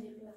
结论。